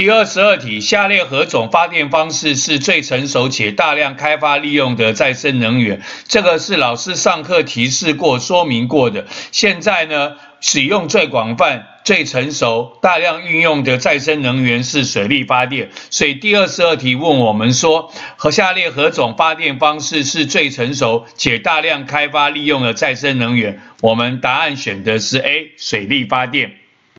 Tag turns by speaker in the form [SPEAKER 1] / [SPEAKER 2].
[SPEAKER 1] 第二十二题下列何种发电方式是最成熟且大量开发利用的再生能源？这个是老师上课提示过说明过的现在呢使用最广泛最成熟大量运用的再生能源是水力发电。所以第二十二题问我们说和下列何种发电方式是最成熟且大量开发利用的再生能源？我们答案选的是 a 水力发电。